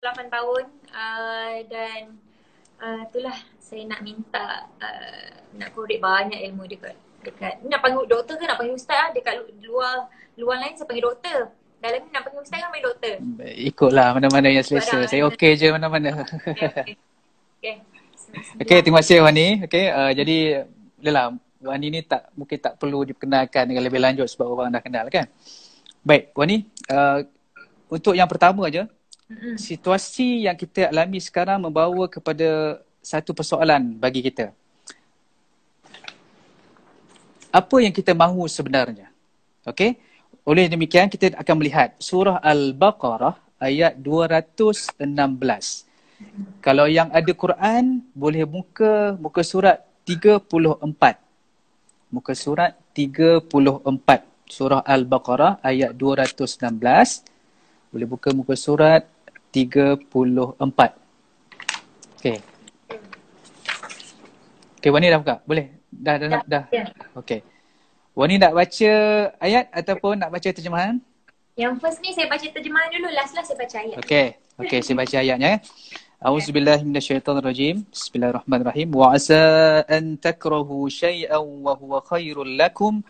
8 tahun uh, dan uh, itulah saya nak minta uh, nak korek banyak ilmu dekat dekat nak panggil doktor ke nak panggil ustaz ah dekat luar luar lain saya panggil doktor. Dalam ni nak panggil ustaz kan panggil doktor? Ikutlah mana-mana yang selesa. Saya okey je mana-mana. Okey okey. Okay, terima kasih Wani. Okey uh, jadi lelah Wani ni tak mungkin tak perlu diperkenalkan dengan lebih lanjut sebab orang dah kenal kan? Baik Wani uh, untuk yang pertama situasi yang kita alami sekarang membawa kepada satu persoalan bagi kita. Apa yang kita mahu sebenarnya? Okey. Oleh demikian kita akan melihat surah Al-Baqarah ayat 216. Kalau yang ada Quran boleh buka muka surat 34. Muka surat 34. Surah Al-Baqarah ayat 216. Boleh buka muka surat 34. Okey. Okey, Wani dah buka? Boleh? Dah, dah, dah. dah. Ya. Okey. Wani nak baca ayat ataupun nak baca terjemahan? Yang first ni saya baca terjemahan dulu, last last saya baca ayat. Okey. Okey, saya baca ayatnya. A'udzubillahi minasyaitonirrajim. Bismillahirrahmanirrahim. Wa asa an takrahu syai'an wa huwa khairul lakum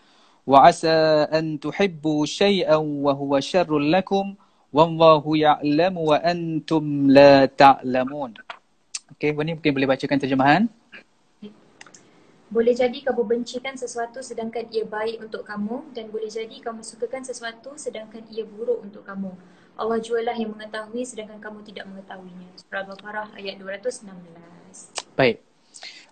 wa asa an tuhibbu syai'an wa huwa syarrul lakum wallahu ya'lamu wa antum la ta'lamun. Okey, Wani mungkin boleh bacakan terjemahan. Boleh jadi kamu bencikan sesuatu sedangkan ia baik untuk kamu dan boleh jadi kamu sukakan sesuatu sedangkan ia buruk untuk kamu. Allah jualah yang mengetahui sedangkan kamu tidak mengetahuinya. Surah Al-Baqarah ayat 216. Baik.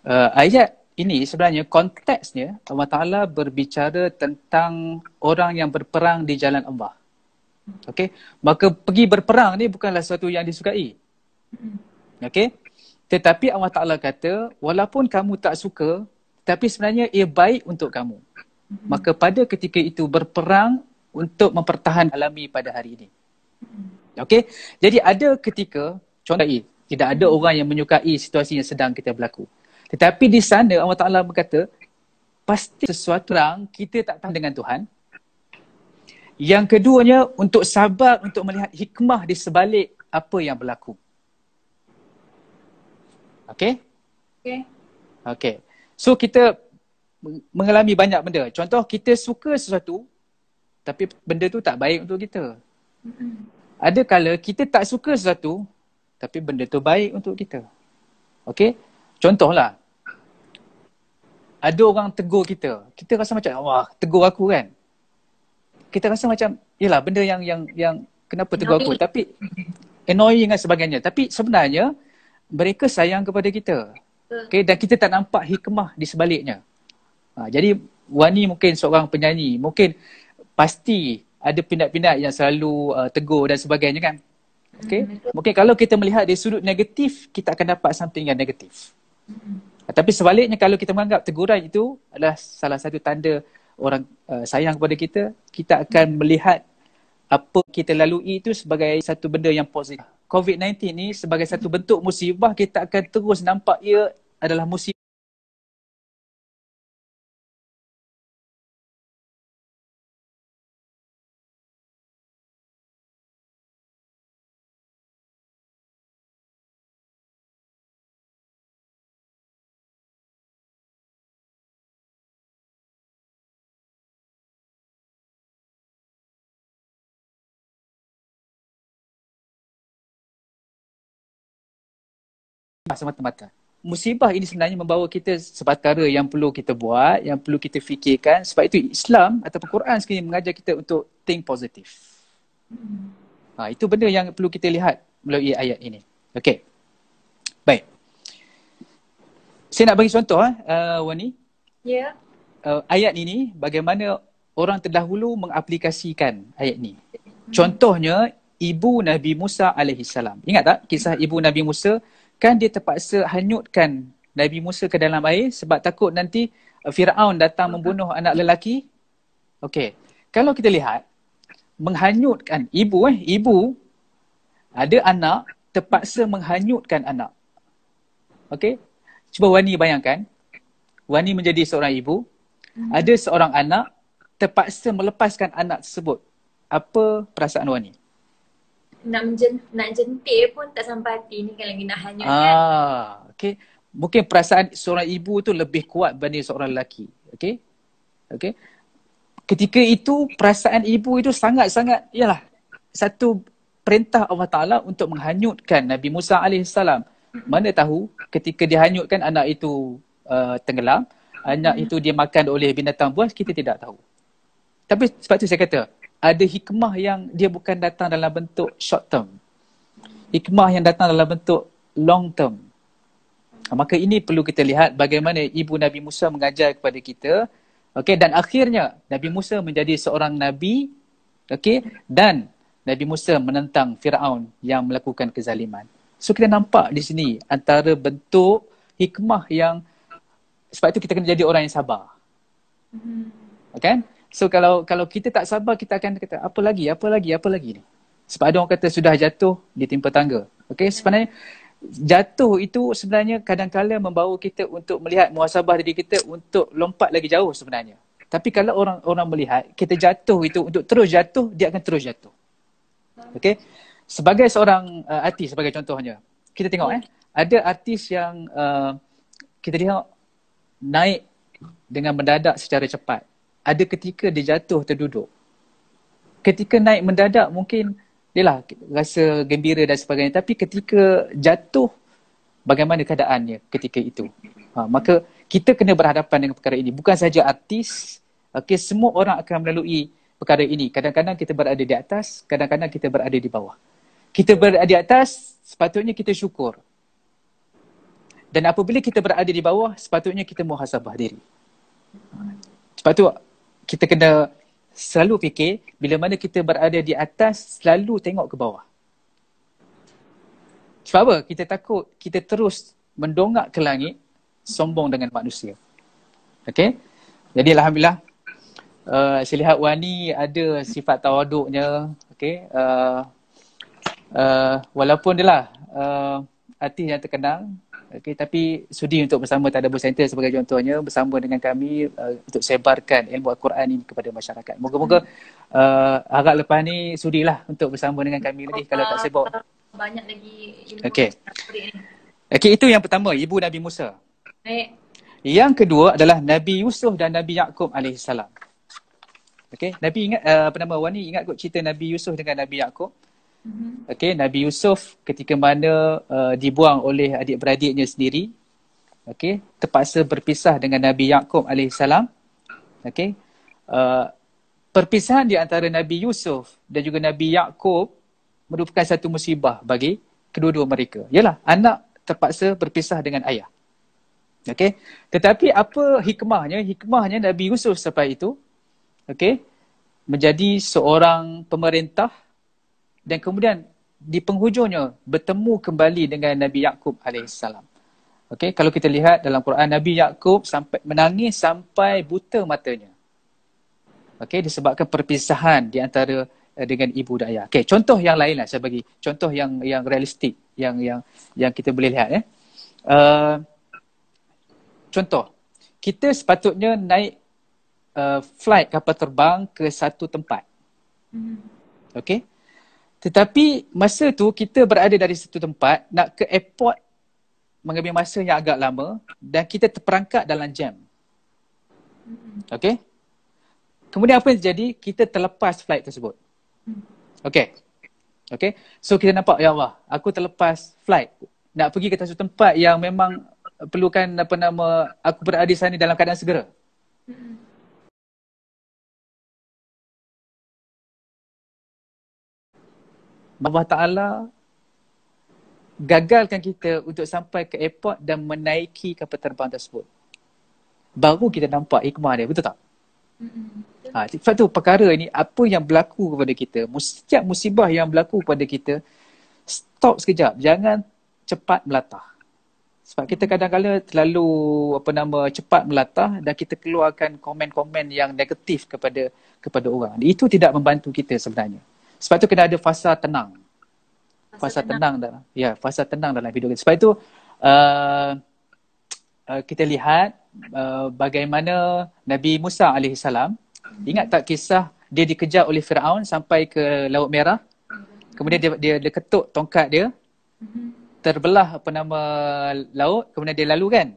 Uh, ayat ini sebenarnya konteksnya Allah Ta'ala berbicara tentang orang yang berperang di jalan Allah. Okey, maka pergi berperang ni bukanlah sesuatu yang disukai. Okey. Tetapi Allah Taala kata, walaupun kamu tak suka, tapi sebenarnya ia baik untuk kamu. Maka pada ketika itu berperang untuk mempertahan alami pada hari ini. Okey. Jadi ada ketika contoh tidak ada orang yang menyukai situasi yang sedang kita berlaku. Tetapi di sana Allah Taala berkata, pasti sesuatu yang kita tak tahu dengan Tuhan, yang keduanya untuk sabar untuk melihat hikmah di sebalik apa yang berlaku. Okey? Okey. Okey. So kita mengalami banyak benda. Contoh kita suka sesuatu tapi benda tu tak baik untuk kita. Ada kala kita tak suka sesuatu tapi benda tu baik untuk kita. Okey? Contohlah. Ada orang tegur kita. Kita rasa macam wah, tegur aku kan kita rasa macam yalah benda yang yang yang kenapa tegur aku. Tapi annoying dan sebagainya. Tapi sebenarnya mereka sayang kepada kita. Okay, dan kita tak nampak hikmah di sebaliknya. Ha, jadi Wani mungkin seorang penyanyi. Mungkin pasti ada pindah-pindah yang selalu uh, tegur dan sebagainya kan? Okay? Hmm, mungkin kalau kita melihat dari sudut negatif kita akan dapat something yang negatif. Hmm. tapi sebaliknya kalau kita menganggap teguran itu adalah salah satu tanda orang uh, sayang kepada kita, kita akan melihat apa kita lalui itu sebagai satu benda yang positif. COVID-19 ni sebagai satu bentuk musibah, kita akan terus nampak ia adalah musibah. Semata-mata. Musibah ini sebenarnya membawa kita sebatara yang perlu kita buat, yang perlu kita fikirkan. Sebab itu Islam atau Quran sekali mengajar kita untuk think positif. Ha, itu benda yang perlu kita lihat melalui ayat ini. Okey. Baik. Saya nak bagi contoh, eh, uh, Wani. Ya. Yeah. Uh, ayat ini bagaimana orang terdahulu mengaplikasikan ayat ini. Contohnya, ibu Nabi Musa alaihissalam. Ingat tak kisah ibu Nabi Musa kan dia terpaksa hanyutkan Nabi Musa ke dalam air sebab takut nanti uh, Firaun datang membunuh anak lelaki. Okey. Kalau kita lihat menghanyutkan ibu eh ibu ada anak terpaksa menghanyutkan anak. Okey. Cuba Wani bayangkan. Wani menjadi seorang ibu. Hmm. Ada seorang anak terpaksa melepaskan anak tersebut. Apa perasaan Wani? Nak jen, nak jentik pun tak sampai hati ni kan lagi nak hanyut ah, kan. okay. Mungkin perasaan seorang ibu tu lebih kuat berbanding seorang lelaki. Okay. Okay. Ketika itu perasaan ibu itu sangat-sangat, yalah, satu perintah Allah Ta'ala untuk menghanyutkan Nabi Musa AS. Mana tahu ketika dihanyutkan anak itu uh, tenggelam, anak itu dia makan oleh binatang buas, kita tidak tahu. Tapi sebab tu saya kata, ada hikmah yang dia bukan datang dalam bentuk short term. Hikmah yang datang dalam bentuk long term. Maka ini perlu kita lihat bagaimana ibu Nabi Musa mengajar kepada kita. Okay, dan akhirnya Nabi Musa menjadi seorang Nabi. Okay, dan Nabi Musa menentang Fir'aun yang melakukan kezaliman. So kita nampak di sini antara bentuk hikmah yang sebab itu kita kena jadi orang yang sabar. Okay? So kalau kalau kita tak sabar kita akan kata apa lagi, apa lagi, apa lagi ni. Sebab ada orang kata sudah jatuh ditimpa tangga. Okay sebenarnya jatuh itu sebenarnya kadang-kala membawa kita untuk melihat muhasabah diri kita untuk lompat lagi jauh sebenarnya. Tapi kalau orang orang melihat kita jatuh itu untuk terus jatuh, dia akan terus jatuh. Okay. Sebagai seorang uh, artis sebagai contohnya. Kita tengok eh. Ada artis yang uh, kita lihat naik dengan mendadak secara cepat ada ketika dia jatuh terduduk. Ketika naik mendadak mungkin dia lah rasa gembira dan sebagainya. Tapi ketika jatuh, bagaimana keadaannya ketika itu? Ha, maka kita kena berhadapan dengan perkara ini. Bukan saja artis, okay, semua orang akan melalui perkara ini. Kadang-kadang kita berada di atas, kadang-kadang kita berada di bawah. Kita berada di atas, sepatutnya kita syukur. Dan apabila kita berada di bawah, sepatutnya kita muhasabah diri. Sebab tu kita kena selalu fikir bila mana kita berada di atas selalu tengok ke bawah. Sebab apa? Kita takut kita terus mendongak ke langit sombong dengan manusia. Okay? Jadi Alhamdulillah uh, saya lihat Wani ada sifat tawaduknya. Okay? Uh, uh, walaupun dia lah uh, artis yang terkenal Okay, tapi sudi untuk bersama Tadabbur Center sebagai contohnya bersama dengan kami uh, untuk sebarkan ilmu Al-Quran ini kepada masyarakat. Moga-moga uh, harap lepas ni sudilah untuk bersama dengan kami lagi kalau tak sibuk. Banyak lagi ilmu okay. okay, itu yang pertama, Ibu Nabi Musa. Baik. Yang kedua adalah Nabi Yusuf dan Nabi Yaakob alaihissalam. Okay, Nabi ingat, uh, apa nama Wani ingat kot cerita Nabi Yusuf dengan Nabi Yaakob? Mm-hmm. Okay, Nabi Yusuf ketika mana uh, dibuang oleh adik-beradiknya sendiri, okay, terpaksa berpisah dengan Nabi Yaakob alaihissalam. Okay, uh, perpisahan di antara Nabi Yusuf dan juga Nabi Yaakob merupakan satu musibah bagi kedua-dua mereka. Yalah, anak terpaksa berpisah dengan ayah. Okay, tetapi apa hikmahnya? Hikmahnya Nabi Yusuf sampai itu, okay, menjadi seorang pemerintah dan kemudian di penghujungnya bertemu kembali dengan Nabi Yakub alaihissalam. Okey, kalau kita lihat dalam Quran Nabi Yakub sampai menangis sampai buta matanya. Okey, disebabkan perpisahan di antara uh, dengan ibu dan ayah. Okey, contoh yang lain lah saya bagi. Contoh yang yang realistik yang yang yang kita boleh lihat ya. Uh, contoh, kita sepatutnya naik uh, flight kapal terbang ke satu tempat. Mm-hmm. Okey. Tetapi masa tu kita berada dari satu tempat nak ke airport mengambil masa yang agak lama dan kita terperangkap dalam jam. Okay? Kemudian apa yang terjadi? Kita terlepas flight tersebut. Okay. Okay. So kita nampak, ya Allah, aku terlepas flight. Nak pergi ke satu tempat yang memang perlukan apa nama, aku berada di sana dalam keadaan segera. Allah Ta'ala gagalkan kita untuk sampai ke airport dan menaiki kapal terbang tersebut. Baru kita nampak hikmah dia, betul tak? Mm-hmm. Ha, sebab tu perkara ni, apa yang berlaku kepada kita, setiap musibah yang berlaku kepada kita, stop sekejap, jangan cepat melatah. Sebab kita kadang-kadang terlalu apa nama cepat melatah dan kita keluarkan komen-komen yang negatif kepada kepada orang. Itu tidak membantu kita sebenarnya. Sebab tu kena ada fasa tenang. Fasa, fasa tenang. tenang dalam. Ya, fasa tenang dalam hidup kita. Sebab itu uh, uh, kita lihat uh, bagaimana Nabi Musa alaihissalam ingat tak kisah dia dikejar oleh Firaun sampai ke Laut Merah? kemudian dia dia, dia ketuk tongkat dia, Mhm. terbelah apa nama laut, kemudian dia lalu kan.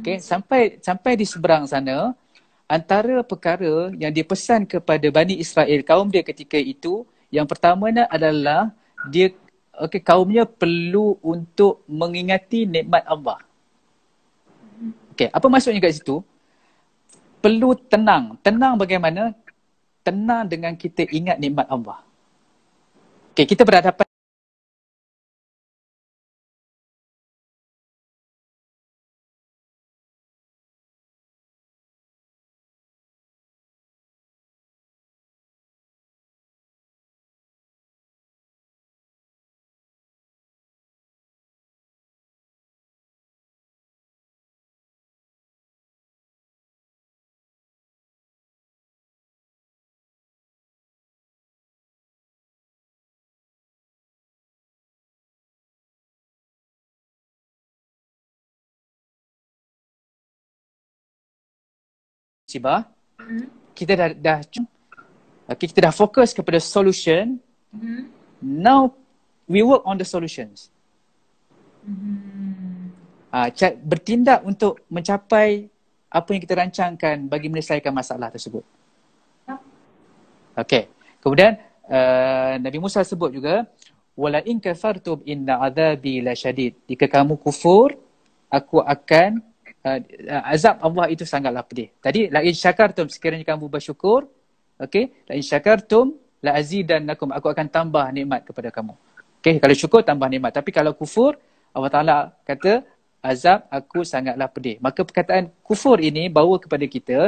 Okey, sampai sampai di seberang sana, antara perkara yang dipesan kepada Bani Israel kaum dia ketika itu, yang pertamanya adalah dia okey kaumnya perlu untuk mengingati nikmat Allah. Okey, apa maksudnya kat situ? Perlu tenang. Tenang bagaimana? Tenang dengan kita ingat nikmat Allah. Okey, kita berhadapan musibah, Mhm. kita dah dah okay, kita dah fokus kepada solution. Mhm. Now we work on the solutions. Mhm. Ah, uh, bertindak untuk mencapai apa yang kita rancangkan bagi menyelesaikan masalah tersebut. Okey. Kemudian uh, Nabi Musa sebut juga wala in kafartum inna adzabi lasyadid. Jika kamu kufur, aku akan uh, azab Allah itu sangatlah pedih. Tadi la in syakartum sekiranya kamu bersyukur, okey, la in syakartum la azidannakum aku akan tambah nikmat kepada kamu. Okey, kalau syukur tambah nikmat, tapi kalau kufur Allah Taala kata azab aku sangatlah pedih. Maka perkataan kufur ini bawa kepada kita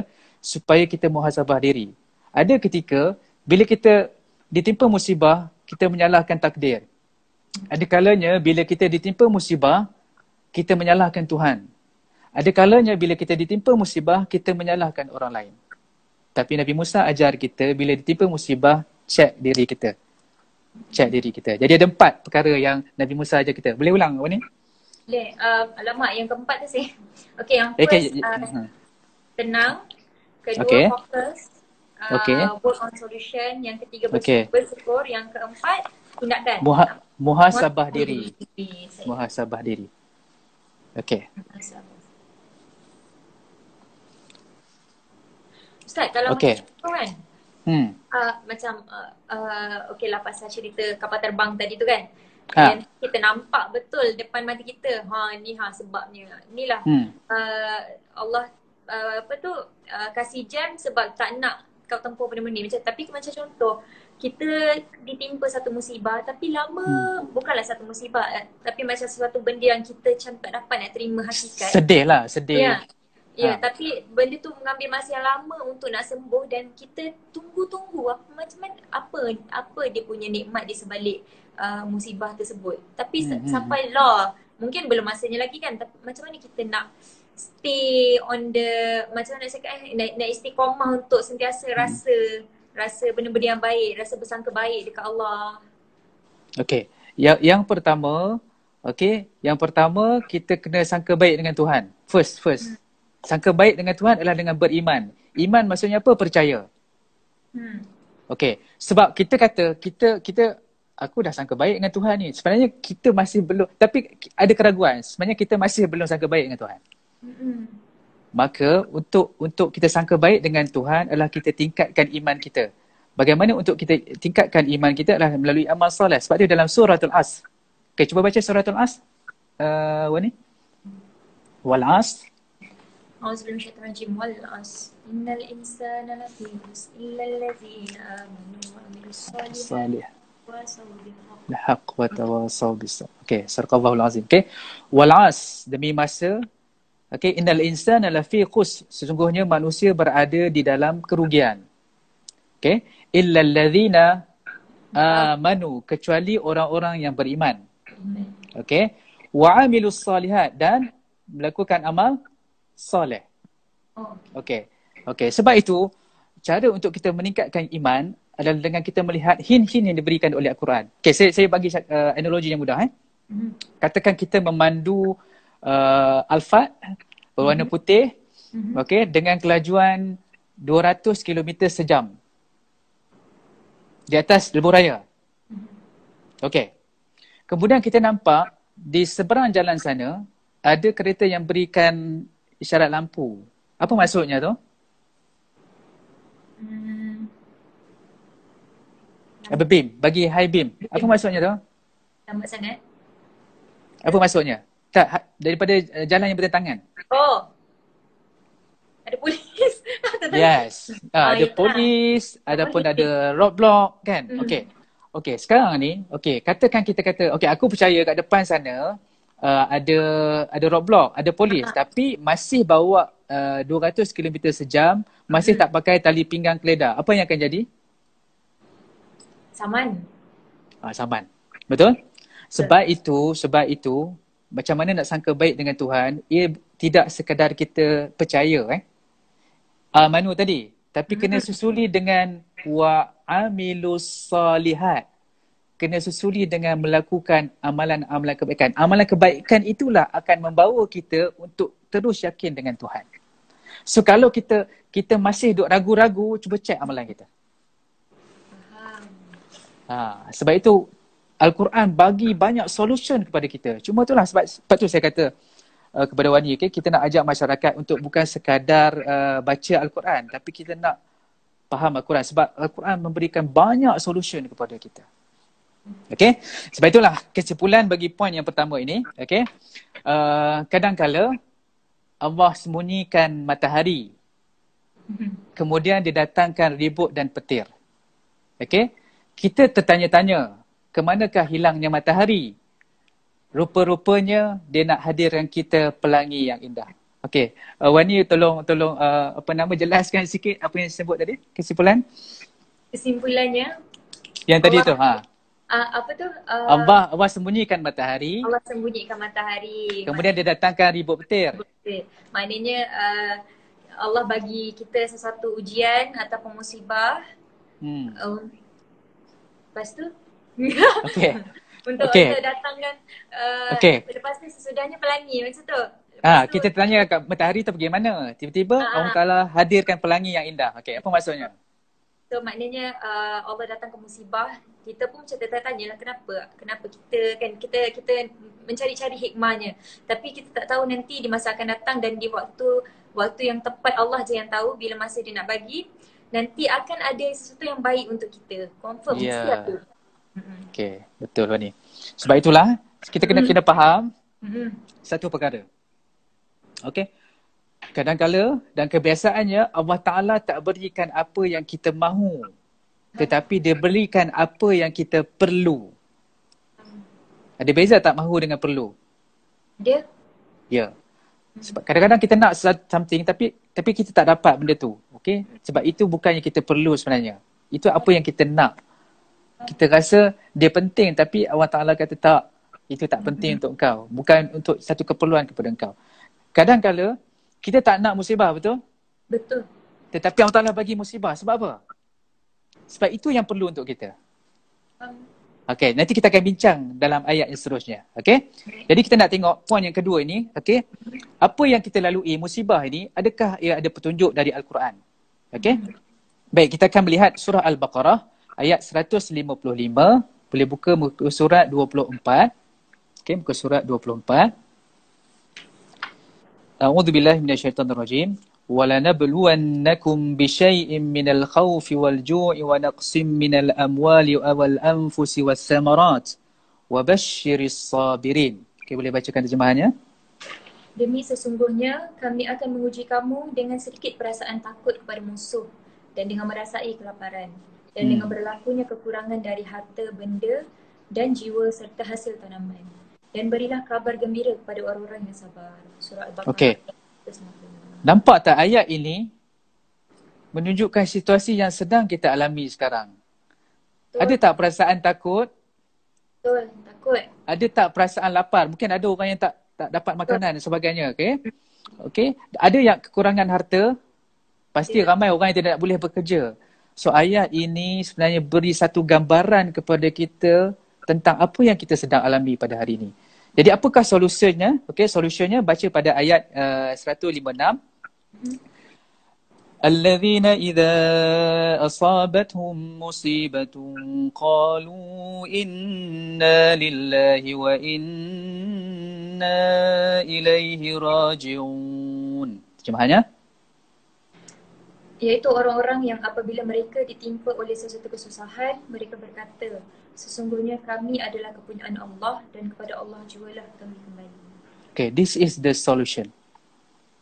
supaya kita muhasabah diri. Ada ketika bila kita ditimpa musibah, kita menyalahkan takdir. Ada kalanya bila kita ditimpa musibah, kita menyalahkan Tuhan. Ada kalanya bila kita ditimpa musibah, kita menyalahkan orang lain. Tapi Nabi Musa ajar kita bila ditimpa musibah, cek diri kita. Cek diri kita. Jadi ada empat perkara yang Nabi Musa ajar kita. Boleh ulang apa ni? Boleh. Uh, alamak yang keempat tu sih. Okay yang first okay. uh, Hmm. tenang. Kedua Okay. fokus. Uh, Okay. Work on solution. Yang ketiga Okay. bersyukur. bersyukur. Yang keempat tindakan. Muha- muhasabah diri. diri. Saya- Muhasabah diri. Okay. Muhasabah. Ustaz, kalau Okay. macam tu kan, Hmm. uh, macam uh, uh, okay lah pasal cerita kapal terbang tadi tu kan. Ha. Kita nampak betul depan mata kita, ha ni ha sebabnya. Inilah Hmm. uh, Allah uh, apa tu uh, kasih jam sebab tak nak kau tempuh benda-benda ni. Macam tapi macam contoh kita ditimpa satu musibah tapi lama hmm. bukanlah satu musibah eh, tapi macam sesuatu benda yang kita macam tak dapat nak terima hakikat. Sedih lah, sedih. Ya. Ya, Ha. tapi benda tu mengambil masa yang lama untuk nak sembuh dan kita tunggu-tunggu apa macam mana apa apa dia punya nikmat di sebalik uh, musibah tersebut. Tapi Hmm, hmm, hmm, sampai lah mungkin belum masanya lagi kan tapi macam mana kita nak stay on the macam mana nak cakap eh nak, nak istiqamah untuk sentiasa Hmm. rasa rasa benda-benda yang baik, rasa bersangka baik dekat Allah. Okay. Yang, yang pertama, okay. Yang pertama, kita kena sangka baik dengan Tuhan. First, first. Sangka baik dengan Tuhan adalah dengan beriman. Iman maksudnya apa? Percaya. Hmm. Okay. Sebab kita kata, kita, kita, aku dah sangka baik dengan Tuhan ni. Sebenarnya kita masih belum, tapi ada keraguan. Sebenarnya kita masih belum sangka baik dengan Tuhan. Hmm. Maka untuk untuk kita sangka baik dengan Tuhan adalah kita tingkatkan iman kita. Bagaimana untuk kita tingkatkan iman kita adalah melalui amal soleh. Sebab dia dalam suratul As. Okay, cuba baca suratul As. Uh, apa ni? Wal As. أعوذ بالله من الشيطان الرجيم والعصر إن الإنسان لفي خسر إلا الذين آمنوا وعملوا الصالحات Lahak wa tawasaw bisab. Okay, sarqallahu al-azim. Okay. Wal'as, demi masa. Okay, innal insana lafi qus. Sesungguhnya manusia berada di dalam kerugian. Okay. Illa alladhina amanu. Kecuali orang-orang yang beriman. Okay. Wa amilus salihat. Dan melakukan amal soleh. Oh, Okay. Okay. Sebab itu, cara untuk kita meningkatkan iman adalah dengan kita melihat hin-hin yang diberikan oleh Al-Quran. Okay, saya, saya bagi uh, analogi yang mudah. Eh. mhm. Katakan kita memandu uh, Alphard berwarna putih Mhm. okay, dengan kelajuan 200 km sejam di atas lebuh raya. Okey. Kemudian kita nampak di seberang jalan sana ada kereta yang berikan isyarat lampu. Apa maksudnya tu? Hmm. Apa beam? Bagi high beam. Apa maksudnya tu? Lambat sangat. Apa maksudnya? Tak ha- daripada uh, jalan yang bertentangan. Oh. Ada polis. Yes. Ah, ada polis, ataupun ada roadblock kan. Mm. Okey. Okey, sekarang ni, okey, katakan kita kata, okey aku percaya kat depan sana uh, ada ada roadblock, ada polis Ah. tapi masih bawa uh, 200 km sejam, masih Mm. tak pakai tali pinggang keledar. Apa yang akan jadi? Saman. Ah, saman. Betul? Sebab itu, sebab itu macam mana nak sangka baik dengan Tuhan, ia tidak sekadar kita percaya eh. Uh, manu tadi, tapi kena susuli dengan wa amilus salihat. Kena susuli dengan melakukan amalan-amalan kebaikan. Amalan kebaikan itulah akan membawa kita untuk terus yakin dengan Tuhan. So kalau kita kita masih duk ragu-ragu, cuba cek amalan kita. Ha, sebab itu Al-Quran bagi banyak solution kepada kita. Cuma itulah sebab, sebab tu saya kata uh, kepada Wani, okay, kita nak ajak masyarakat untuk bukan sekadar uh, baca Al-Quran tapi kita nak faham Al-Quran sebab Al-Quran memberikan banyak solution kepada kita. Okay, sebab itulah kesimpulan bagi poin yang pertama ini. Okay, uh, kadang-kala Allah sembunyikan matahari kemudian didatangkan ribut dan petir. Okey? Kita tertanya-tanya, ke manakah hilangnya matahari? Rupa-rupanya dia nak hadirkan kita pelangi yang indah. Okey, uh, Wani tolong tolong uh, apa nama jelaskan sikit apa yang disebut tadi? Kesimpulan? Kesimpulannya, Yang tadi Allah- tu, ha. Uh, apa tu? Uh, Allah Allah sembunyikan matahari, Allah sembunyikan matahari. kemudian dia datangkan ribut petir. Betul. Maknanya uh, Allah bagi kita sesuatu ujian ataupun musibah. Hmm. Uh, lepas tu Okey. untuk Okey. untuk datangkan uh, Okey. lepas tu sesudahnya pelangi macam tu. Ha, tu, kita tanya kat matahari tu pergi mana? Tiba-tiba Ah, Allah Taala hadirkan pelangi yang indah. Okey, apa maksudnya? So maknanya uh, Allah datang ke musibah, kita pun macam tertanya lah kenapa? Kenapa kita kan kita kita mencari-cari hikmahnya. Tapi kita tak tahu nanti di masa akan datang dan di waktu waktu yang tepat Allah je yang tahu bila masa dia nak bagi nanti akan ada sesuatu yang baik untuk kita. Confirm Ya. mesti ada. Okey, betul Wani. Sebab itulah kita kena kena faham Mm-mm. satu perkara. Okey. Kadang-kala dan kebiasaannya Allah Taala tak berikan apa yang kita mahu. Tetapi dia berikan apa yang kita perlu. Ada beza tak mahu dengan perlu? Dia Ya. Sebab kadang-kadang kita nak something tapi tapi kita tak dapat benda tu. Okey? Sebab itu bukannya kita perlu sebenarnya. Itu apa yang kita nak. Kita rasa dia penting tapi Allah Taala kata tak. Itu tak penting untuk engkau. Bukan untuk satu keperluan kepada engkau. Kadang-kala kita tak nak musibah betul? betul. Tetapi Allah Taala bagi musibah. Sebab apa? Sebab itu yang perlu untuk kita. Um, Okey, nanti kita akan bincang dalam ayat yang seterusnya. Okey? Jadi kita nak tengok poin yang kedua ini, okey? Apa yang kita lalui musibah ini, adakah ia ada petunjuk dari Al-Quran? Okey? Baik, kita akan melihat surah Al-Baqarah ayat 155. Boleh buka muka surat 24. Okey, muka surat 24. A'udzu billahi minasyaitonir rajim. وَلَنَبْلُوَنَّكُمْ بِشَيْءٍ مِنَ الْخَوْفِ وَالْجُوعِ وَنَقْصٍ مِنَ الْأَمْوَالِ وَالْأَنْفُسِ وَالثَّمَرَاتِ وَبَشِّرِ الصَّابِرِينَ Okay, boleh bacakan terjemahannya? Demi sesungguhnya kami akan menguji kamu dengan sedikit perasaan takut kepada musuh dan dengan merasai kelaparan dan Hmm. dengan berlakunya kekurangan dari harta benda dan jiwa serta hasil tanaman. Dan berilah kabar gembira kepada orang-orang yang sabar. Surah Al-Baqarah. Okey. 195. Nampak tak ayat ini menunjukkan situasi yang sedang kita alami sekarang? Betul, Ada tak perasaan takut? betul, takut. Ada tak perasaan lapar? Mungkin ada orang yang tak tak dapat makanan dan sebagainya, okey? Okey, ada yang kekurangan harta? Pasti Ya. ramai orang yang tidak boleh bekerja. So ayat ini sebenarnya beri satu gambaran kepada kita tentang apa yang kita sedang alami pada hari ini. Jadi apakah solusinya? Okey, solusinya baca pada ayat uh, 156. الذين إذا أصابتهم مصيبة قالوا إنا لله وإنا إليه راجعون Terjemahannya? Iaitu orang-orang yang apabila mereka ditimpa oleh sesuatu kesusahan, mereka berkata, sesungguhnya kami adalah kepunyaan Allah dan kepada Allah jualah kami kembali. Okay, this is the solution.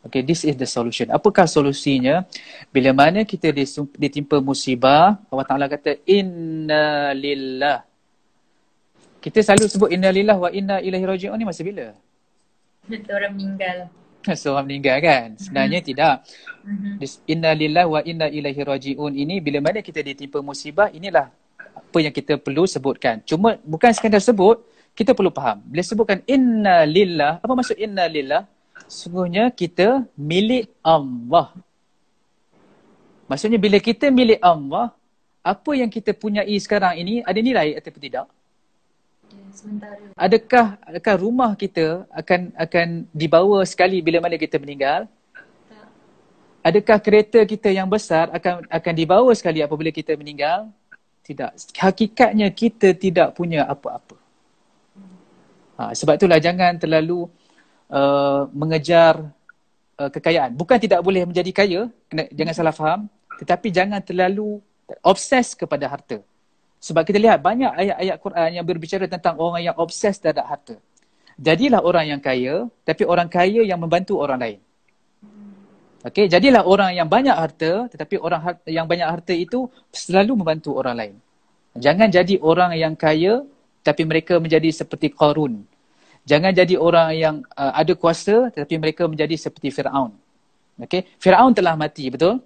Okay, this is the solution. Apakah solusinya? Bila mana kita ditimpa musibah, Allah Ta'ala kata, Inna lillah. Kita selalu sebut Inna lillah wa inna ilahi raji'un ni masa bila? Orang meninggal. Seorang meninggal kan? Sebenarnya mm-hmm. tidak. Mm-hmm. Inna lillah wa inna ilahi raji'un ini bila mana kita ditimpa musibah, inilah apa yang kita perlu sebutkan. Cuma bukan sekadar sebut, kita perlu faham. Bila sebutkan Inna lillah, apa maksud Inna lillah? sungguhnya kita milik Allah. Maksudnya bila kita milik Allah, apa yang kita punyai sekarang ini ada nilai atau tidak? Ya, sementara. Adakah adakah rumah kita akan akan dibawa sekali bila mana kita meninggal? Tak. Adakah kereta kita yang besar akan akan dibawa sekali apabila kita meninggal? Tidak. Hakikatnya kita tidak punya apa-apa. Ha, sebab itulah jangan terlalu uh, mengejar uh, kekayaan. Bukan tidak boleh menjadi kaya, kena, jangan salah faham. Tetapi jangan terlalu obses kepada harta. Sebab kita lihat banyak ayat-ayat Quran yang berbicara tentang orang yang obses terhadap harta. Jadilah orang yang kaya, tapi orang kaya yang membantu orang lain. Okey, jadilah orang yang banyak harta, tetapi orang harta, yang banyak harta itu selalu membantu orang lain. Jangan jadi orang yang kaya, tapi mereka menjadi seperti Qarun. Jangan jadi orang yang uh, ada kuasa tetapi mereka menjadi seperti Firaun. Okey, Firaun telah mati, betul?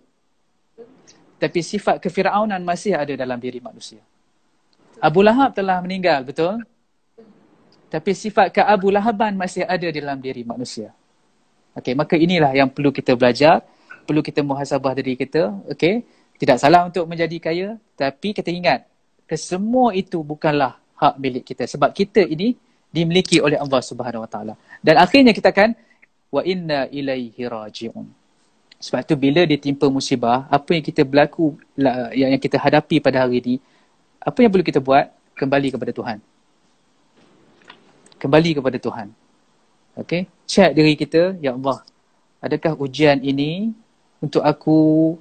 Tapi sifat kefiraunan masih ada dalam diri manusia. Abu Lahab telah meninggal, betul? Tapi sifat ke Abu Lahaban masih ada dalam diri manusia. Okey, maka inilah yang perlu kita belajar, perlu kita muhasabah diri kita, okey? Tidak salah untuk menjadi kaya, tapi kita ingat kesemua itu bukanlah hak milik kita sebab kita ini dimiliki oleh Allah Subhanahu Wa Taala. Dan akhirnya kita akan wa inna ilaihi rajiun. Sebab tu bila ditimpa musibah, apa yang kita berlaku yang kita hadapi pada hari ini, apa yang perlu kita buat? Kembali kepada Tuhan. Kembali kepada Tuhan. Okey, check diri kita, ya Allah. Adakah ujian ini untuk aku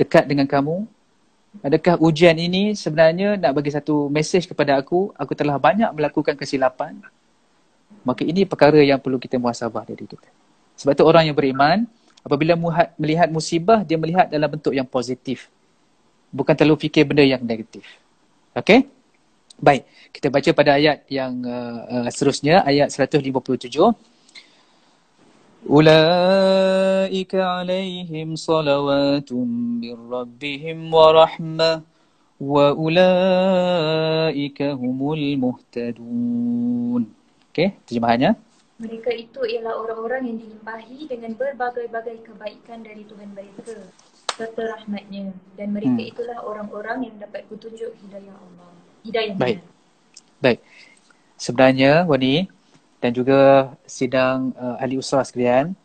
dekat dengan kamu? Adakah ujian ini sebenarnya nak bagi satu mesej kepada aku, aku telah banyak melakukan kesilapan. Maka ini perkara yang perlu kita muhasabah dari kita. Sebab tu orang yang beriman, apabila melihat musibah, dia melihat dalam bentuk yang positif. Bukan terlalu fikir benda yang negatif. Okay? Baik, kita baca pada ayat yang uh, uh, seterusnya ayat 157. Ulaika alaihim salawatum mir rabbihim wa rahma wa ulaika humul muhtadun. Okey, terjemahannya. Mereka itu ialah orang-orang yang dilimpahi dengan berbagai-bagai kebaikan dari Tuhan mereka serta rahmatnya dan mereka hmm. itulah orang-orang yang dapat petunjuk hidayah Allah. Hidayah Baik. Baik. Sebenarnya, Wani, dan juga sidang uh, ahli usaha sekalian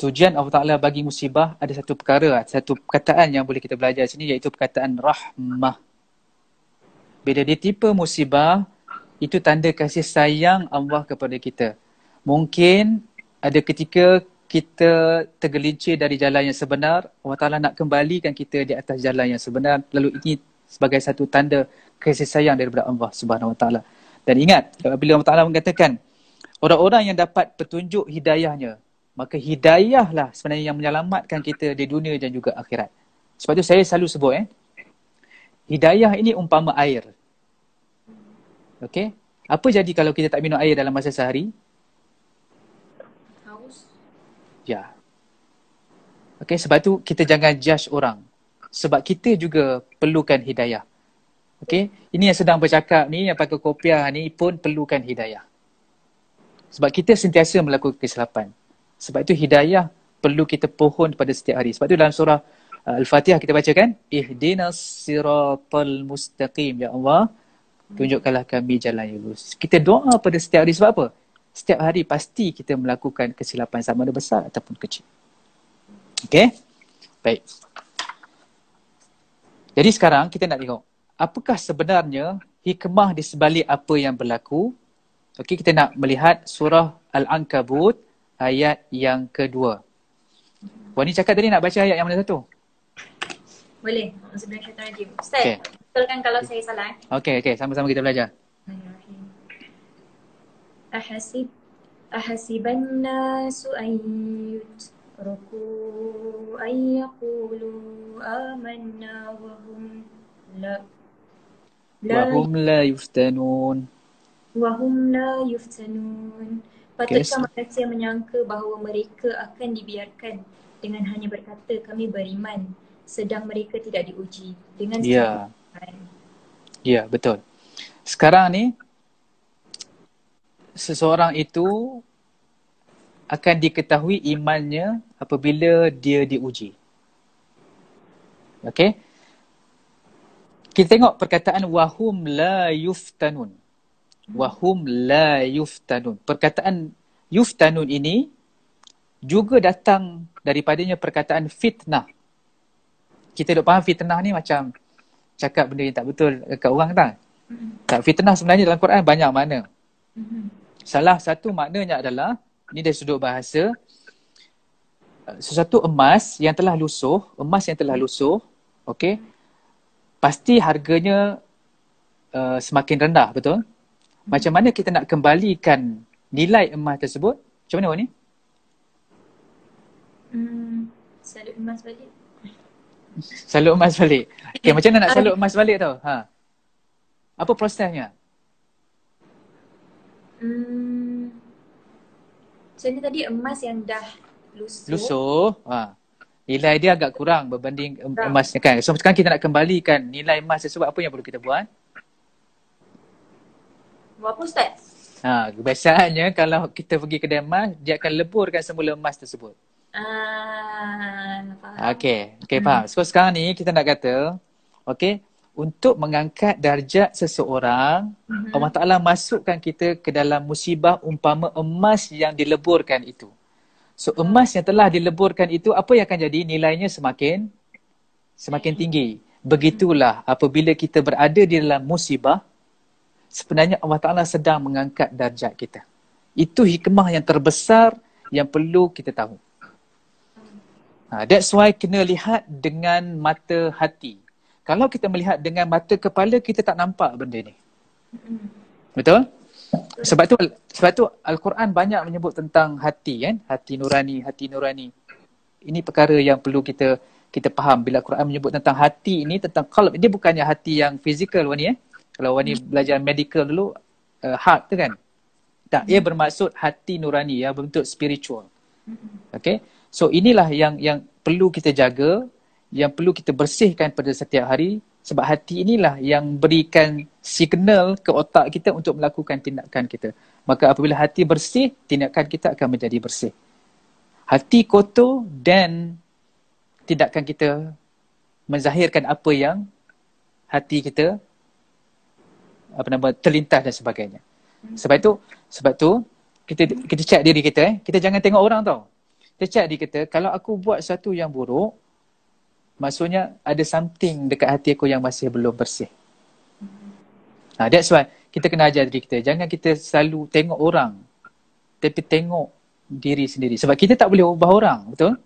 tujuan Allah Ta'ala bagi musibah ada satu perkara satu perkataan yang boleh kita belajar sini iaitu perkataan rahmah bila ditimpa musibah itu tanda kasih sayang Allah kepada kita mungkin ada ketika kita tergelincir dari jalan yang sebenar Allah Ta'ala nak kembalikan kita di atas jalan yang sebenar lalu ini sebagai satu tanda kasih sayang daripada Allah Subhanahu Wa Ta'ala dan ingat bila Allah Ta'ala mengatakan orang-orang yang dapat petunjuk hidayahnya, maka hidayahlah sebenarnya yang menyelamatkan kita di dunia dan juga akhirat. Sebab itu saya selalu sebut eh, hidayah ini umpama air. Okey? Apa jadi kalau kita tak minum air dalam masa sehari? Haus. Ya. Okey, sebab tu kita jangan judge orang. Sebab kita juga perlukan hidayah. Okey, ini yang sedang bercakap ni, yang pakai kopiah ni pun perlukan hidayah. Sebab kita sentiasa melakukan kesilapan. Sebab itu hidayah perlu kita pohon pada setiap hari. Sebab itu dalam surah uh, Al-Fatihah kita baca kan, ihdinas siratal mustaqim ya Allah. Tunjukkanlah kami jalan yang lurus. Kita doa pada setiap hari sebab apa? Setiap hari pasti kita melakukan kesilapan sama ada besar ataupun kecil. Okay? Baik. Jadi sekarang kita nak tengok apakah sebenarnya hikmah di sebalik apa yang berlaku. Okey, kita nak melihat surah Al-Ankabut ayat yang kedua. Wani cakap tadi nak baca ayat yang mana satu? Boleh. Sebenarnya syaitan rajim. Ustaz, Okey. betulkan kalau saya salah. eh? Okey, okey, sama-sama kita belajar. Bismillahirrahmanirrahim. أحسب أحسب الناس أن يتركوا أن يقولوا آمنا وهم لا لا Wahum la yuftanun. Wahum la yuftanun. Patutkah okay. mereka menyangka bahawa mereka akan dibiarkan dengan hanya berkata kami beriman sedang mereka tidak diuji dengan Ya. Yeah. Ya, yeah, betul. Sekarang ni seseorang itu akan diketahui imannya apabila dia diuji. Okey? Kita tengok perkataan wahum la yuftanun. Wahum la yuftanun. Perkataan yuftanun ini juga datang daripadanya perkataan fitnah. Kita duk faham fitnah ni macam cakap benda yang tak betul kat orang tak? Tak fitnah sebenarnya dalam Quran banyak makna. Mhm. Salah satu maknanya adalah ni dari sudut bahasa sesuatu emas yang telah lusuh, emas yang telah lusuh, okey. Pasti harganya uh, semakin rendah, betul? Macam mana kita nak kembalikan nilai emas tersebut? Macam mana Wani? Hmm, salut emas balik. Salut emas balik. Okey, macam mana nak salut emas balik tau? Ha. Apa prosesnya? Hmm, macam tadi emas yang dah lusuh. Lusuh, ha. Nilai dia agak kurang berbanding emasnya kan. So sekarang kita nak kembalikan nilai emas tersebut apa yang perlu kita buat? Buat apa Ustaz? Ha, kebiasaannya kalau kita pergi kedai emas, dia akan leburkan semula emas tersebut. Ah, faham. Okey, okey Hmm. faham. So sekarang ni kita nak kata, okey, untuk mengangkat darjat seseorang, Mhm. Allah Taala masukkan kita ke dalam musibah umpama emas yang dileburkan itu. So emas yang telah dileburkan itu apa yang akan jadi? Nilainya semakin semakin tinggi. Begitulah apabila kita berada di dalam musibah, sebenarnya Allah Taala sedang mengangkat darjat kita. Itu hikmah yang terbesar yang perlu kita tahu. Ha, that's why kena lihat dengan mata hati. Kalau kita melihat dengan mata kepala, kita tak nampak benda ni. Betul? Sebab tu sebab tu Al-Quran banyak menyebut tentang hati kan, hati nurani, hati nurani. Ini perkara yang perlu kita kita faham bila Al-Quran menyebut tentang hati ini tentang qalb dia bukannya hati yang fizikal Wani eh. Kalau Wani belajar medical dulu uh, heart tu kan. Tak, ia bermaksud hati nurani yang berbentuk spiritual. Okay. So inilah yang yang perlu kita jaga, yang perlu kita bersihkan pada setiap hari sebab hati inilah yang berikan signal ke otak kita untuk melakukan tindakan kita. Maka apabila hati bersih, tindakan kita akan menjadi bersih. Hati kotor dan tindakan kita menzahirkan apa yang hati kita apa nama terlintas dan sebagainya. Sebab itu sebab tu kita kita check diri kita eh. Kita jangan tengok orang tau. Kita check diri kita kalau aku buat satu yang buruk maksudnya ada something dekat hati aku yang masih belum bersih. Ha, that's why kita kena ajar diri kita. Jangan kita selalu tengok orang tapi tengok diri sendiri. Sebab kita tak boleh ubah orang, betul?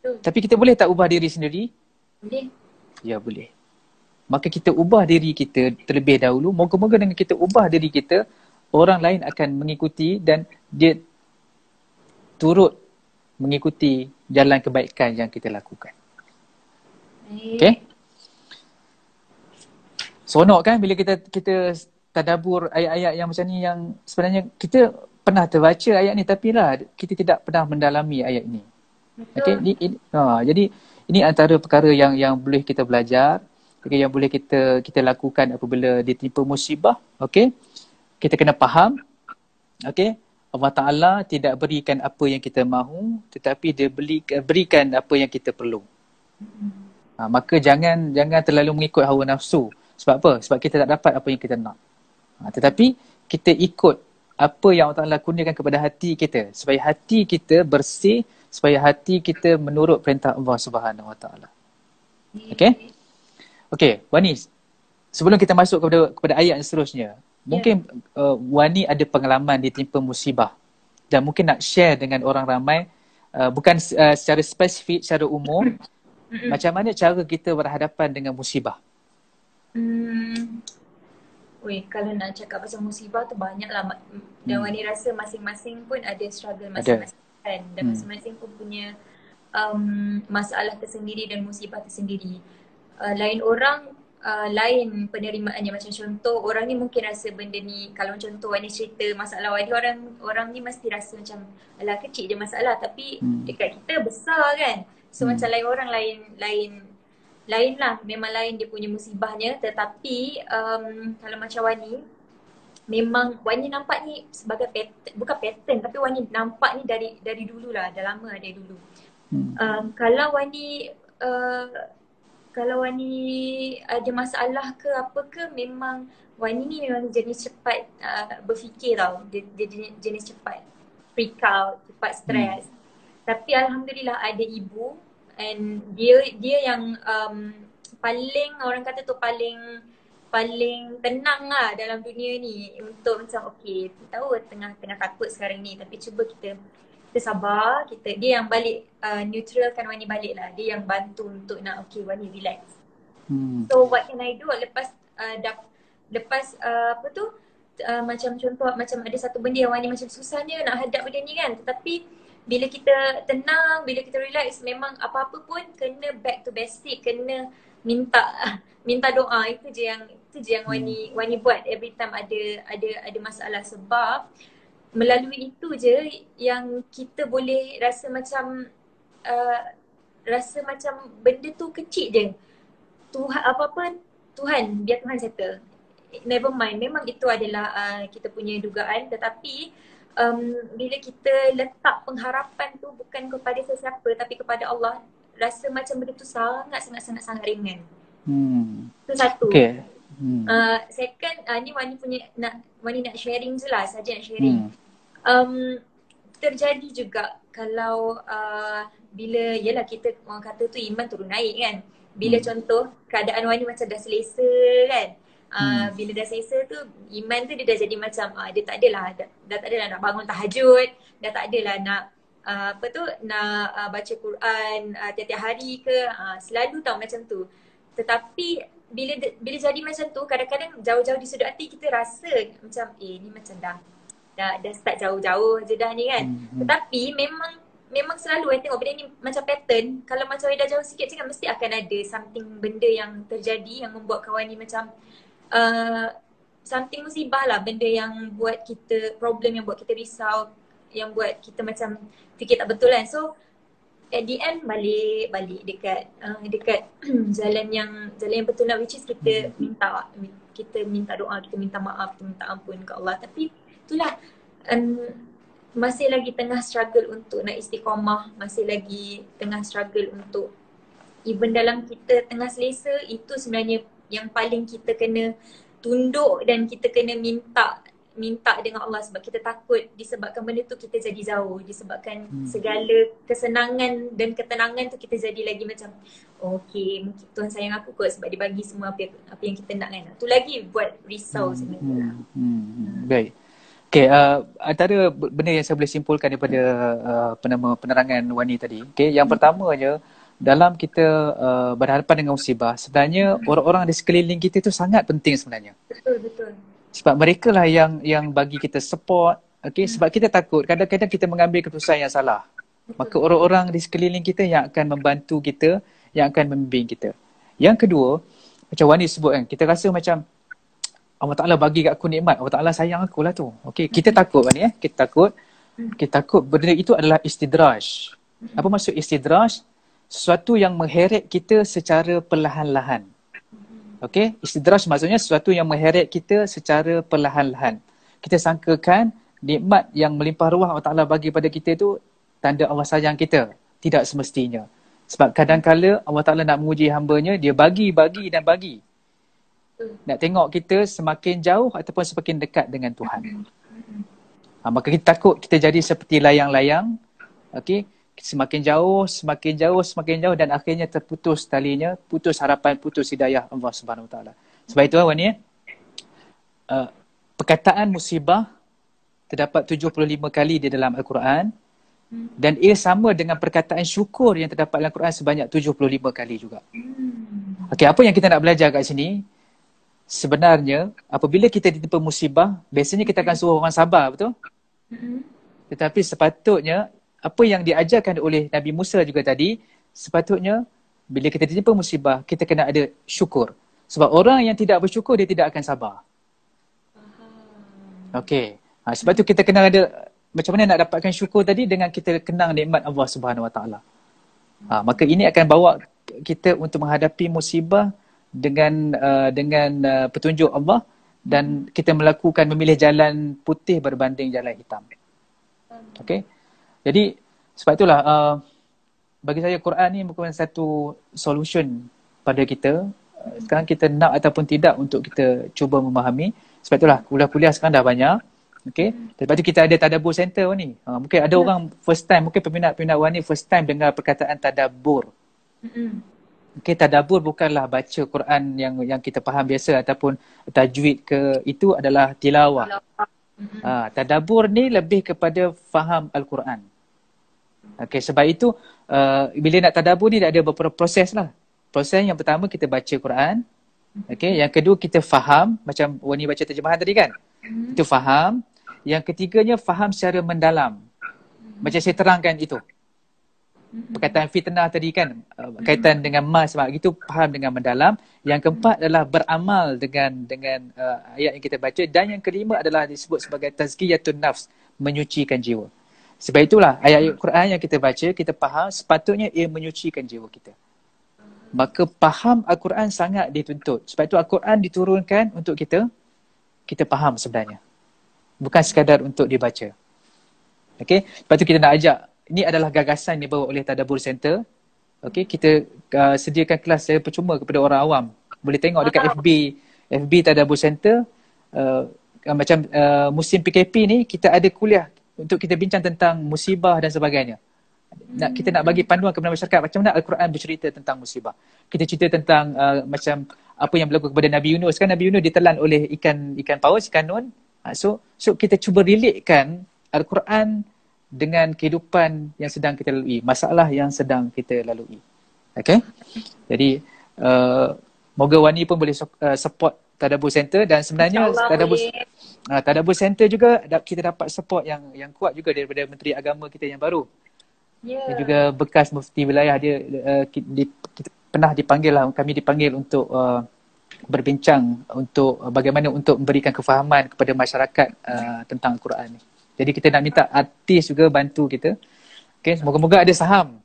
Betul. Tapi kita boleh tak ubah diri sendiri? Boleh. Ya boleh. Maka kita ubah diri kita terlebih dahulu. Moga-moga dengan kita ubah diri kita, orang lain akan mengikuti dan dia turut mengikuti jalan kebaikan yang kita lakukan. Okay? Seronok kan bila kita kita tadabur ayat-ayat yang macam ni yang sebenarnya kita pernah terbaca ayat ni tapi lah kita tidak pernah mendalami ayat ni. Betul. Okay, ini, ini, ha, jadi ini antara perkara yang yang boleh kita belajar, okay, yang boleh kita kita lakukan apabila ditimpa musibah, okay. Kita kena faham, okay. Allah Ta'ala tidak berikan apa yang kita mahu, tetapi dia berikan apa yang kita perlu. Ha, maka jangan jangan terlalu mengikut hawa nafsu. Sebab apa? Sebab kita tak dapat apa yang kita nak. Ha, tetapi kita ikut apa yang Allah Ta'ala kurniakan kepada hati kita. Supaya hati kita bersih, supaya hati kita menurut perintah Allah Subhanahu Wa Taala. Okay? Okay, Wani, sebelum kita masuk kepada kepada ayat yang seterusnya, mungkin yeah. uh, Wani ada pengalaman ditimpa musibah dan mungkin nak share dengan orang ramai uh, bukan uh, secara spesifik, secara umum, macam mana cara kita berhadapan dengan musibah? Hmm, Weh, kalau nak cakap pasal musibah tu banyak lah. Dan hmm. Wani rasa masing-masing pun ada struggle masing-masing kan. Dan hmm. masing-masing pun punya um, masalah tersendiri dan musibah tersendiri. Uh, lain orang, uh, lain penerimaannya. Macam contoh, orang ni mungkin rasa benda ni, kalau contoh Wani cerita masalah Wani, orang orang ni mesti rasa macam, alah kecil je masalah. Tapi hmm. dekat kita besar kan. So hmm. macam lain orang lain, lain lain lah memang lain dia punya musibahnya tetapi um, kalau macam Wani memang Wani nampak ni sebagai pattern bukan pattern tapi Wani nampak ni dari dari dulu lah dah lama dari dulu hmm. um, kalau Wani uh, kalau Wani ada masalah ke apa ke memang Wani ni memang jenis cepat uh, berfikir tau dia, dia jenis, jenis cepat freak out cepat stres hmm. tapi Alhamdulillah ada ibu and dia dia yang um, paling orang kata tu paling paling tenang lah dalam dunia ni. Untuk macam okay tahu tengah tengah takut sekarang ni. Tapi cuba kita kita sabar. Kita dia yang balik uh, neutralkan Wani balik lah. Dia yang bantu untuk nak okay Wani relax. Hmm. so what can I do? Lepas uh, dah lepas uh, apa tu? Uh, macam contoh macam ada satu benda yang Wani macam susahnya nak hadap benda ni kan. Tetapi bila kita tenang, bila kita relax memang apa-apa pun kena back to basic, kena minta minta doa itu je yang itu je yang hmm. Wani Wani buat every time ada ada ada masalah sebab melalui itu je yang kita boleh rasa macam uh, rasa macam benda tu kecil je. Tuhan apa-apa Tuhan biar Tuhan settle. Never mind memang itu adalah uh, kita punya dugaan tetapi um, bila kita letak pengharapan tu bukan kepada sesiapa tapi kepada Allah rasa macam benda tu sangat sangat sangat sangat ringan. Hmm. Itu satu. Okay. Hmm. Uh, second uh, ni Wani punya nak Wani nak sharing je lah saja nak sharing. Hmm. Um, terjadi juga kalau uh, bila yalah kita orang kata tu iman turun naik kan. Bila hmm. contoh keadaan Wani macam dah selesa kan. Uh, hmm. bila dah selesa tu iman tu dia dah jadi macam uh, dia tak adalah dah, dah tak adalah nak bangun tahajud dah tak adalah nak uh, apa tu nak uh, baca Quran uh, tiap-tiap hari ke uh, selalu tau macam tu tetapi bila bila jadi macam tu kadang-kadang jauh-jauh di sudut hati kita rasa macam eh ni macam dah dah, dah start jauh-jauh je dah ni kan hmm. tetapi memang memang selalu saya tengok benda ni macam pattern kalau macam dah jauh sikit cakap mesti akan ada something benda yang terjadi yang membuat kawan ni macam uh, something musibah lah benda yang buat kita problem yang buat kita risau yang buat kita macam fikir tak betul kan. So at the end balik balik dekat uh, dekat jalan yang jalan yang betul lah which is kita minta kita minta doa kita minta maaf kita minta ampun ke Allah. Tapi itulah um, masih lagi tengah struggle untuk nak istiqamah masih lagi tengah struggle untuk even dalam kita tengah selesa itu sebenarnya yang paling kita kena tunduk dan kita kena minta minta dengan Allah sebab kita takut disebabkan benda tu kita jadi jauh disebabkan hmm. segala kesenangan dan ketenangan tu kita jadi lagi macam okey mungkin Tuhan sayang aku kot sebab dia bagi semua apa apa yang kita nak kan tu lagi buat risau hmm. sebenarnya hmm. Hmm. hmm. baik Okay, uh, antara benda yang saya boleh simpulkan daripada uh, penama, penerangan Wani tadi. Okay, yang hmm. pertamanya, dalam kita uh, berhadapan dengan musibah sebenarnya orang-orang di sekeliling kita itu sangat penting sebenarnya. Betul betul. Sebab mereka lah yang yang bagi kita support. Okay, hmm. sebab kita takut kadang-kadang kita mengambil keputusan yang salah. Maka orang-orang di sekeliling kita yang akan membantu kita, yang akan membimbing kita. Yang kedua, macam Wani sebut kan, kita rasa macam Allah Ta'ala bagi kat aku nikmat, Allah Ta'ala sayang aku lah tu. Okay, kita hmm. takut Wani eh, kita takut. Hmm. Kita takut benda itu adalah istidraj. Apa maksud istidraj? Sesuatu yang mengheret kita secara perlahan-lahan. Okey, istidraj maksudnya sesuatu yang mengheret kita secara perlahan-lahan. Kita sangkakan nikmat yang melimpah ruah Allah Taala bagi pada kita itu tanda Allah sayang kita. Tidak semestinya. Sebab kadang-kala Allah Taala nak menguji hamba-Nya, dia bagi, bagi dan bagi. Nak tengok kita semakin jauh ataupun semakin dekat dengan Tuhan. Ha, maka kita takut kita jadi seperti layang-layang. Okey, semakin jauh, semakin jauh, semakin jauh dan akhirnya terputus talinya, putus harapan, putus hidayah Allah Subhanahu Wa Taala. Sebab itu awak ni uh, perkataan musibah terdapat 75 kali di dalam Al-Quran hmm. dan ia sama dengan perkataan syukur yang terdapat dalam Al-Quran sebanyak 75 kali juga. Hmm. Okey, apa yang kita nak belajar kat sini? Sebenarnya, apabila kita ditimpa musibah, biasanya kita akan suruh orang sabar, betul? Hmm. Tetapi sepatutnya apa yang diajarkan oleh Nabi Musa juga tadi, sepatutnya bila kita terjumpa musibah, kita kena ada syukur. Sebab orang yang tidak bersyukur, dia tidak akan sabar. Okey. Ha, sebab tu kita kena ada macam mana nak dapatkan syukur tadi dengan kita kenang nikmat Allah Subhanahu Wa Taala. Ha, maka ini akan bawa kita untuk menghadapi musibah dengan uh, dengan uh, petunjuk Allah dan kita melakukan memilih jalan putih berbanding jalan hitam. Okey. Jadi sebab itulah uh, bagi saya Quran ni merupakan satu solution pada kita. Uh, sekarang kita nak ataupun tidak untuk kita cuba memahami. Sebab itulah kuliah-kuliah sekarang dah banyak. Okay. Lepas tu kita ada tadabur center ni. Uh, mungkin ada yeah. orang first time, mungkin peminat-peminat ni first time dengar perkataan tadabur. Mm-hmm. Okay, tadabur bukanlah baca Quran yang yang kita faham biasa ataupun tajwid ke itu adalah tilawah. Mm-hmm. Uh, tadabur ni lebih kepada faham Al-Quran. Okay, sebab itu uh, bila nak tadabur ni ada beberapa proses lah. Proses yang pertama kita baca Quran. Okay, yang kedua kita faham macam Wani baca terjemahan tadi kan. Hmm. Itu faham. Yang ketiganya faham secara mendalam. Macam saya terangkan itu. Hmm. Perkataan fitnah tadi kan uh, kaitan dengan mas sebab itu faham dengan mendalam. Yang keempat adalah beramal dengan dengan uh, ayat yang kita baca dan yang kelima adalah disebut sebagai tazkiyatun nafs, menyucikan jiwa. Sebab itulah ayat-ayat Quran yang kita baca, kita faham sepatutnya ia menyucikan jiwa kita. Maka faham Al-Quran sangat dituntut. Sebab itu Al-Quran diturunkan untuk kita, kita faham sebenarnya. Bukan sekadar untuk dibaca. Okay? Sebab itu kita nak ajak, ini adalah gagasan yang dibawa oleh Tadabur Center. Okay? Kita uh, sediakan kelas saya percuma kepada orang awam. Boleh tengok dekat FB, FB Tadabur Center. Uh, macam uh, musim PKP ni, kita ada kuliah untuk kita bincang tentang musibah dan sebagainya. Nak kita nak bagi panduan kepada masyarakat macam mana Al-Quran bercerita tentang musibah. Kita cerita tentang uh, macam apa yang berlaku kepada Nabi Yunus kan Nabi Yunus ditelan oleh ikan ikan paus ikan nun. Uh, so so kita cuba relatekan Al-Quran dengan kehidupan yang sedang kita lalui, masalah yang sedang kita lalui. Okay? Jadi uh, moga Wani pun boleh uh, support Tadabur Center dan sebenarnya Tadabur uh, Tadabur Center juga kita dapat support yang yang kuat juga daripada Menteri Agama kita yang baru. Yeah. Dan juga bekas mufti wilayah dia uh, di, kita pernah dipanggil lah kami dipanggil untuk uh, berbincang untuk uh, bagaimana untuk memberikan kefahaman kepada masyarakat uh, tentang Al-Quran ni. Jadi kita nak minta artis juga bantu kita. Okay, semoga-moga ada saham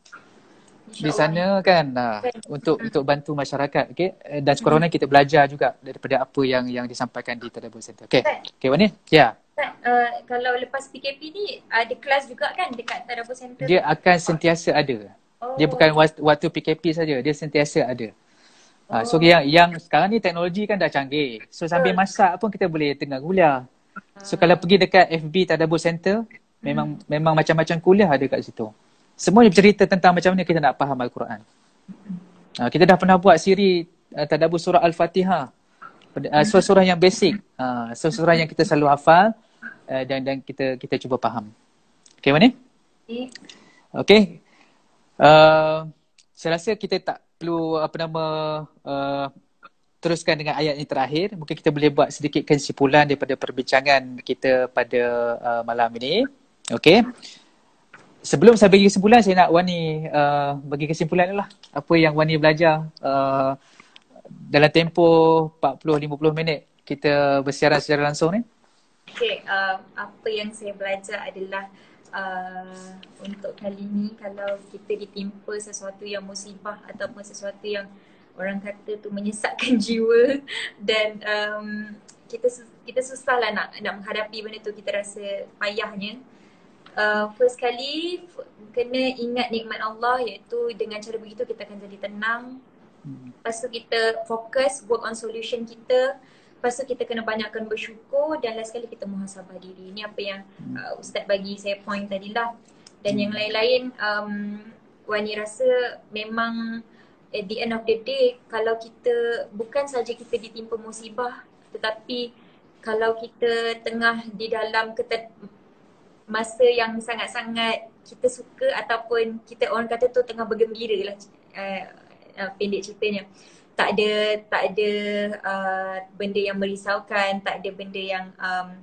di sana kan? Uh, untuk untuk bantu masyarakat okey dan sekurang-kurangnya kita belajar juga daripada apa yang yang disampaikan di Tadabur Center okey okey Wani ya. Uh, kalau lepas PKP ni ada kelas juga kan dekat Tadabur Center dia akan sentiasa ada. Oh. dia bukan waktu PKP saja dia sentiasa ada. Uh, so yang yang sekarang ni teknologi kan dah canggih. So sambil masak pun kita boleh tengah kuliah. So kalau pergi dekat FB Tadabur Center memang hmm. memang macam-macam kuliah ada kat situ Semuanya bercerita tentang macam mana kita nak faham Al-Quran. Uh, kita dah pernah buat siri uh, tadabur surah Al-Fatihah. Uh, surah-surah yang basic. Uh, surah-surah yang kita selalu hafal uh, dan dan kita kita cuba faham. Okay, mana? Okay. Uh, saya rasa kita tak perlu apa nama uh, teruskan dengan ayat yang terakhir. Mungkin kita boleh buat sedikit kesimpulan daripada perbincangan kita pada uh, malam ini. Okay sebelum saya bagi kesimpulan saya nak Wani uh, bagi kesimpulan lah. Apa yang Wani belajar uh, dalam tempoh 40-50 minit kita bersiaran secara langsung ni. Okay, uh, apa yang saya belajar adalah uh, untuk kali ni kalau kita ditimpa sesuatu yang musibah ataupun sesuatu yang orang kata tu menyesatkan jiwa dan um, kita kita susah lah nak nak menghadapi benda tu. Kita rasa payahnya uh, first kali kena ingat nikmat Allah iaitu dengan cara begitu kita akan jadi tenang. Hmm. Lepas tu kita fokus work on solution kita. Lepas tu kita kena banyakkan bersyukur dan last sekali kita muhasabah diri. Ini apa yang hmm. uh, Ustaz bagi saya point tadi lah. Dan yang lain-lain um, Wani rasa memang at the end of the day kalau kita bukan saja kita ditimpa musibah tetapi kalau kita tengah di dalam ketet- masa yang sangat-sangat kita suka ataupun kita orang kata tu tengah bergembira lah uh, uh, pendek ceritanya. Tak ada tak ada uh, benda yang merisaukan tak ada benda yang um,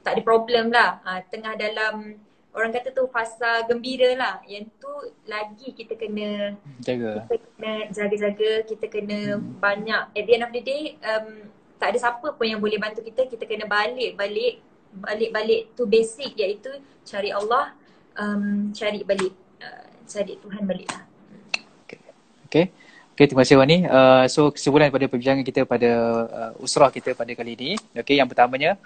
tak ada problem lah. Uh, tengah dalam orang kata tu fasa gembira lah. Yang tu lagi kita kena jaga. kita kena jaga-jaga kita kena hmm. banyak. At the end of the day um, tak ada siapa pun yang boleh bantu kita kita kena balik balik balik balik tu basic iaitu cari Allah um, cari balik uh, cari Tuhan balik lah okay. Okay, terima kasih Wani. Uh, so kesimpulan pada perbincangan kita pada uh, usrah kita pada kali ini. Okay, yang pertamanya,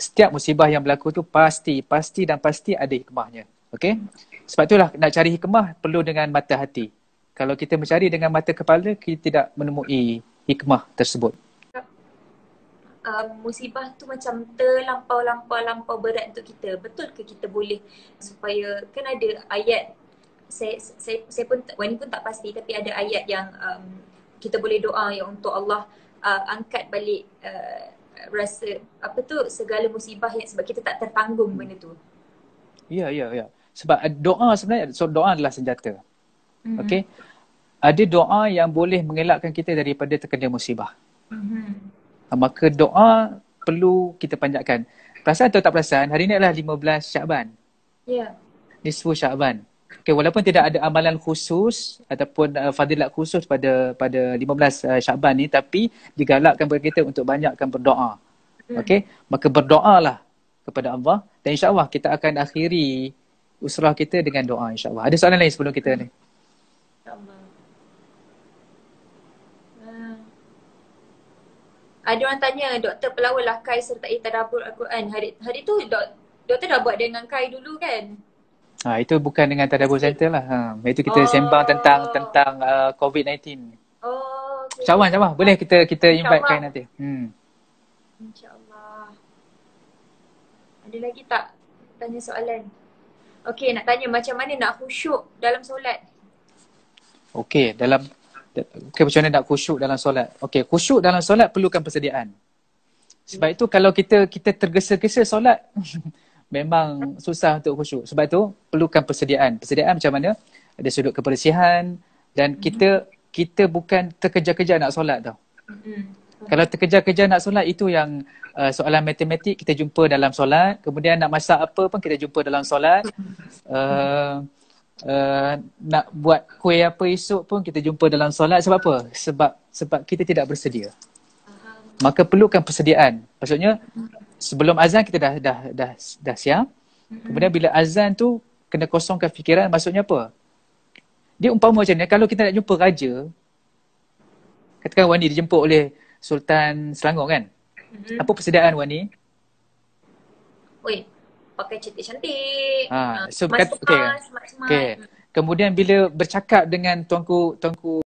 setiap musibah yang berlaku tu pasti, pasti dan pasti ada hikmahnya. Okay. Sebab itulah nak cari hikmah perlu dengan mata hati. Kalau kita mencari dengan mata kepala, kita tidak menemui hikmah tersebut uh, musibah tu macam terlampau-lampau-lampau berat untuk kita. Betul ke kita boleh supaya kan ada ayat saya saya saya pun Wani pun tak pasti tapi ada ayat yang um, kita boleh doa yang untuk Allah uh, angkat balik uh, rasa apa tu segala musibah yang sebab kita tak tertanggung benda tu. Ya ya ya. Sebab doa sebenarnya so doa adalah senjata. Mm-hmm. Okey. Ada doa yang boleh mengelakkan kita daripada terkena musibah. Mm-hmm. Ah, maka doa perlu kita panjatkan. Perasan atau tak perasan, hari ini adalah 15 Syaban. Ya. Yeah. Nisfu Syaban. Okay, walaupun tidak ada amalan khusus ataupun uh, fadilat khusus pada pada 15 uh, Syaban ni tapi digalakkan kepada kita untuk banyakkan berdoa. Hmm. Okey, maka berdoalah kepada Allah dan insya-Allah kita akan akhiri usrah kita dengan doa insya-Allah. Ada soalan lain sebelum kita ni? Ada orang tanya doktor pelawal lah Kai sertai tadabur Al-Quran. Hari hari tu dok, doktor dah buat dengan Kai dulu kan? Ha, itu bukan dengan tadabur center lah. Ha, itu kita oh. sembang tentang tentang uh, COVID-19. Oh, okay. InsyaAllah, insyaAllah. Boleh kita kita invite Kai nanti. Hmm. InsyaAllah. Ada lagi tak tanya soalan? Okay, nak tanya macam mana nak khusyuk dalam solat? Okay, dalam Okay, macam mana nak khusyuk dalam solat? Okay, khusyuk dalam solat perlukan persediaan. Sebab itu kalau kita kita tergesa-gesa solat, memang susah untuk khusyuk. Sebab itu perlukan persediaan. Persediaan macam mana? Ada sudut kebersihan dan kita kita bukan terkejar-kejar nak solat tau. Kalau terkejar-kejar nak solat itu yang uh, soalan matematik kita jumpa dalam solat. Kemudian nak masak apa pun kita jumpa dalam solat. Uh, uh, nak buat kuih apa esok pun kita jumpa dalam solat sebab apa? Sebab sebab kita tidak bersedia. Maka perlukan persediaan. Maksudnya sebelum azan kita dah dah dah dah siap. Kemudian bila azan tu kena kosongkan fikiran maksudnya apa? Dia umpama macam ni kalau kita nak jumpa raja katakan Wani dijemput oleh Sultan Selangor kan? Apa persediaan Wani? Pakai cantik-cantik. Ha, so, kat, okay. Smart, smart. okay. Kemudian bila bercakap dengan tuanku tuanku